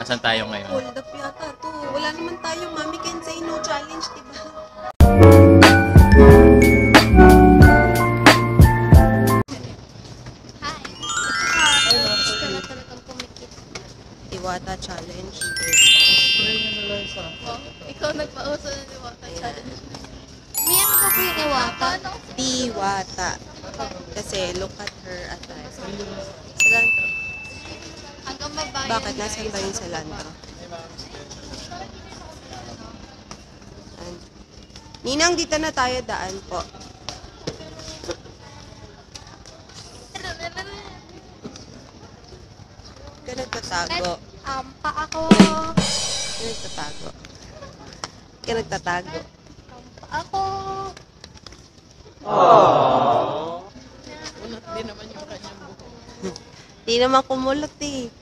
Asan tayo ngayon? Hold up yata to. Wala naman tayo, Mami can say no challenge, di ba? Hi. Gusto ko na talagang pumikit. Iwata challenge is Wow, ikaw nagpauso ng Iwata Challenge. May ano pa po yung Iwata? Diwata. Kasi look at her. Cilantro. Hanggang babae. Bakit? Nasaan ba yung cilantro? Ayan. Ninang, dito na tayo daan po. Ka nagtatago. Um, pa ako. Ka nagtatago. Ka nagtatago. Um, pa ako. Di naman kumulot eh.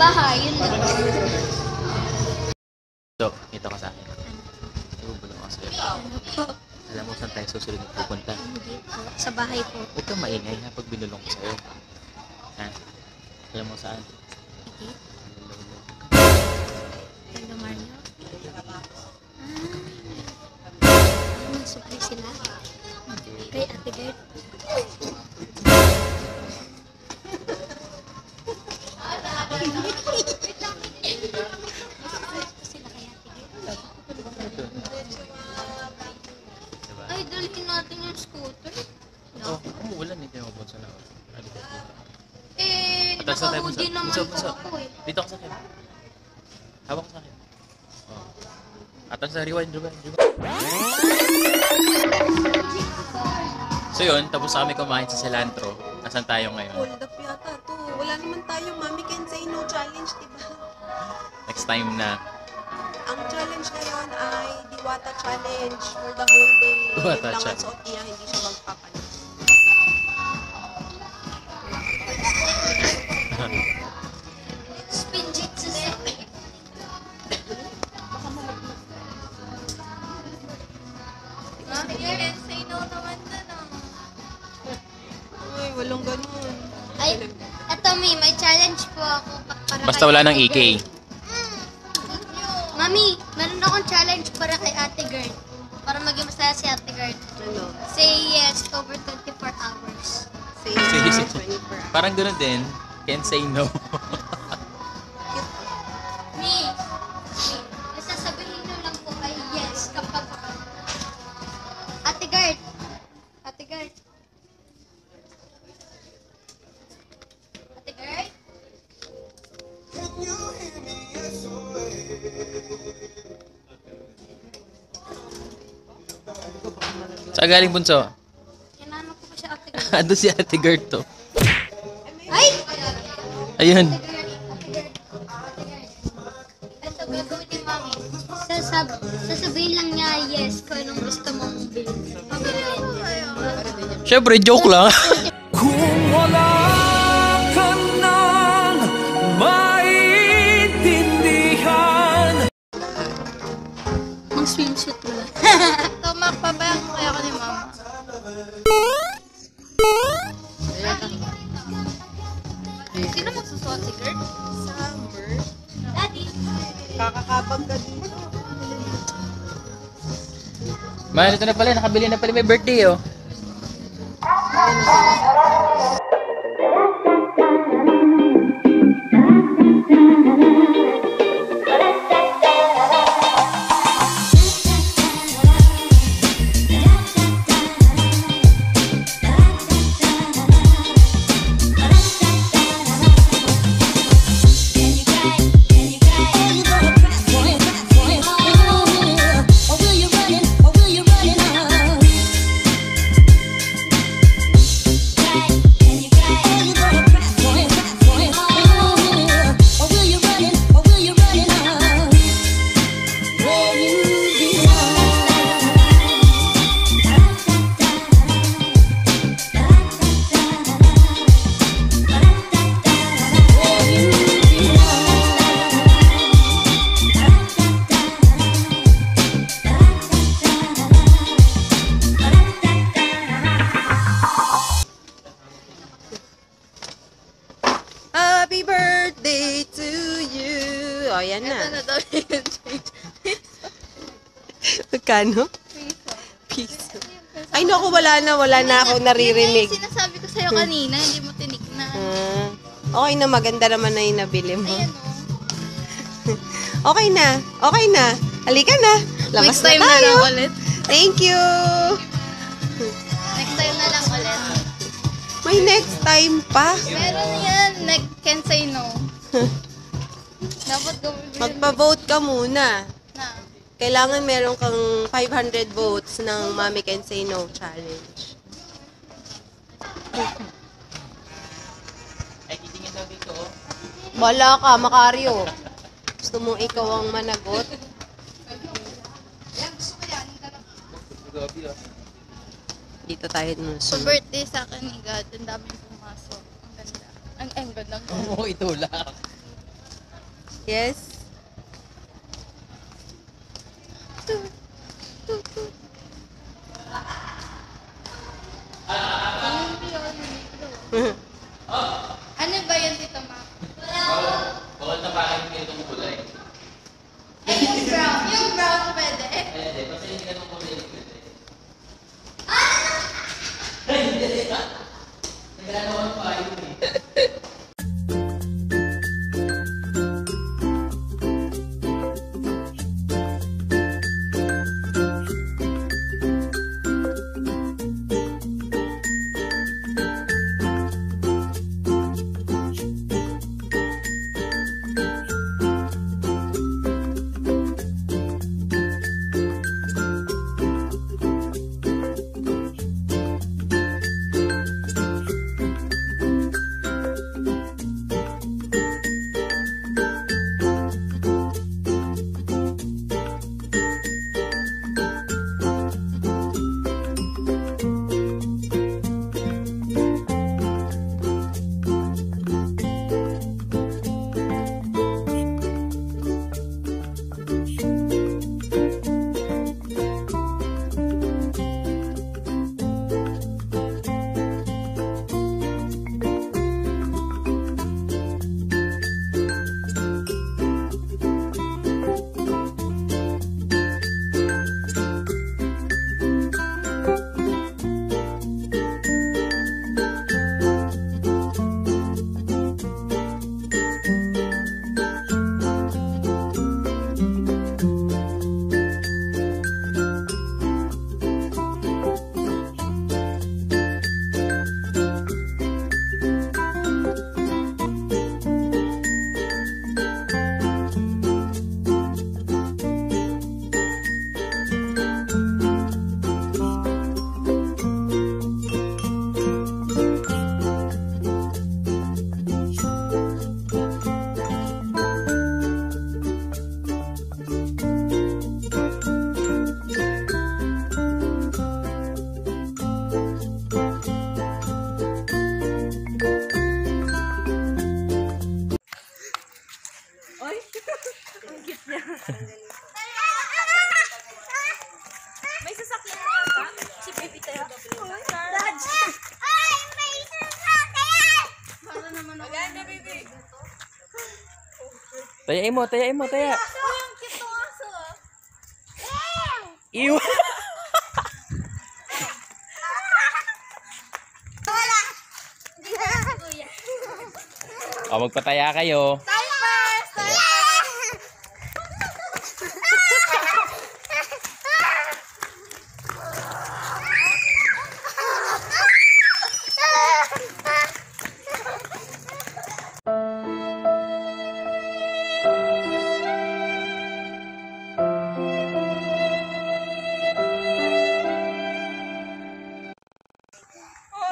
Bahay. Yun lang. So, ito ka sa akin. Ibubulong ako sa'yo. Alam mo saan tayo susunod na pupunta? Sa bahay po. Huwag kang maingay ha pag binulong ko sa'yo. Ha? Alam mo saan? Hindi. Naman Bunso, po bunso. ako eh. Dito ka sa akin. Hawak sa akin. Oh. Atas na rewind, rewind, rewind. So yun, tapos kami kumain sa cilantro. Asan tayo ngayon? Hold up yata to. Wala naman tayo, Mami can say no challenge, di ba? Next time na. Ang challenge ngayon ay Diwata Challenge for the whole day. Diwata Yun lang ang challenge. suot niya, hindi siya magpapalit. Challenge po ako. pa- Para Basta wala ng Ate EK. Girl. Mami, meron akong challenge para kay Ate Girl. Para maging masaya si Ate Girl. Ano? Say yes over 24 hours. Say yes, yes. 24 hours. Parang ganoon din. Can't say no. Saan galing bunso? Kinanap ko pa siya Ate Girl. Ando si Ate Gert to. Ay! Ayun. Sasab sasabihin lang niya yes kung anong gusto mong bilhin. Siyempre, joke lang. Man, ito na pala. Nakabili na pala. May birthday, oh. O, yan Ito na. na daw yung change. Magkano? Piso. Ay, naku, wala na. Wala na ako naririnig. Yun yung sinasabi ko sa'yo kanina, hindi mo tinignan. Ah, okay na, maganda naman na yung nabili mo. Ayan o. Okay na. Okay na. Halika na. Labas Next time na na lang ulit. Thank you. Next time na lang ulit. May next time pa. Meron yan. Next, can say no. Dapat gawin. Magpa-vote ka muna. Na. Kailangan meron kang 500 votes ng Mommy Can Say No challenge. Ay, titingin daw dito, oh. Bala ka, Macario. Gusto mo ikaw ang managot? Gabi, oh. Dito tayo nun. So, birthday sa akin ni God. Ang daming pumasok. Ang ganda. Ang, ang ganda. Ang ganda. Oo, ito lang. Yes? Ay, may sasakyan! Para naman Maganda, baby. Tayain mo, tayain mo, taya. Uy, ang cute ng aso. ah. Iw. Wala. Kuya. magpataya kayo.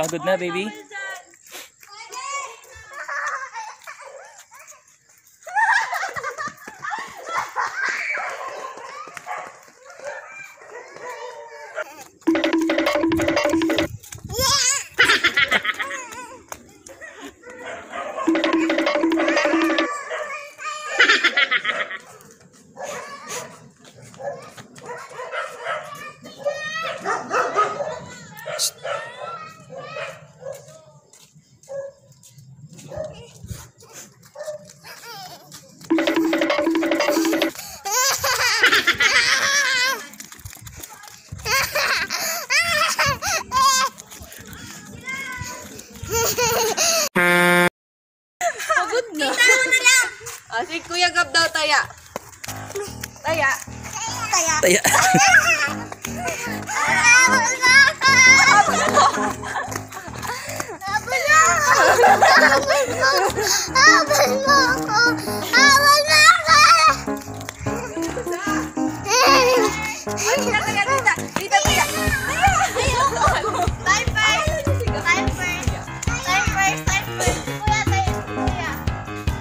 Pagod na, baby? Pagod na. Kita mo na lang. Ah, si Kuya Gab daw taya. Taya. Taya. Taya, tita. Tita,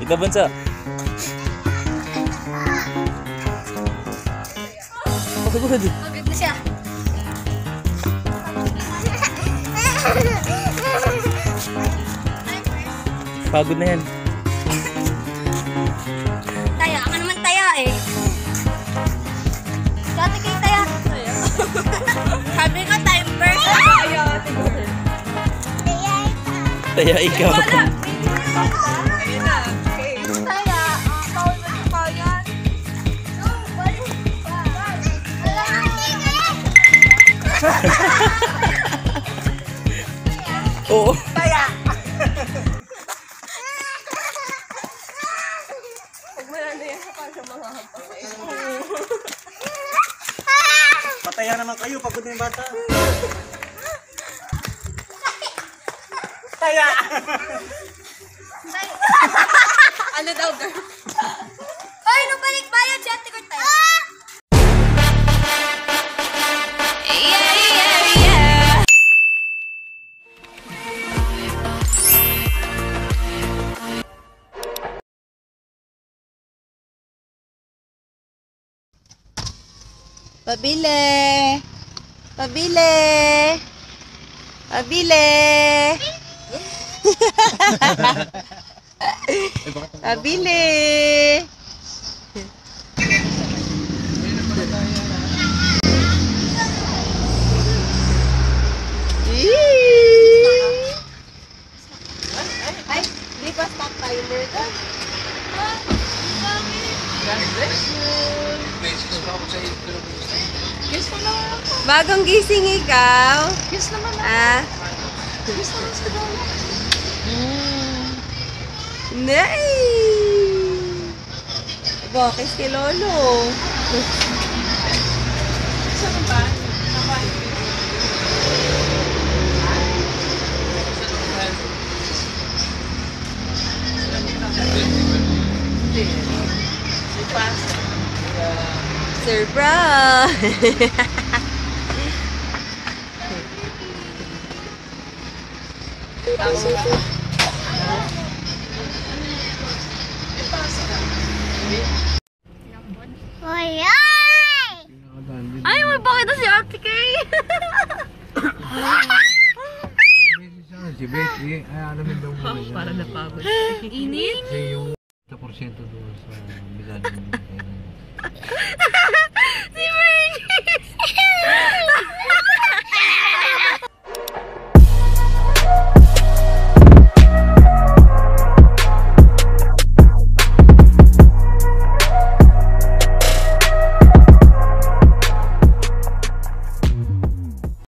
Ito, bunso. Pagod. Pagod na siya. Pagod na yan. Taya, ka naman taya eh. Dati kayo taya. Sabi ko time first. Taya, tigil. Taya ikaw. Oo. Pabili! Pabili! Pabili! Pabili! Bagong gising ikaw? Kiss naman ako. Ah? Kiss naman sa dami. Nay! Bakit si Lolo? Saan ba? Surprise! Hoy, ay! Ay, may bakit si Ate Kay? Si Becky, ay alamin daw mo niya. Para napagod. Init? Kasi yung sa porsyento doon sa Milano.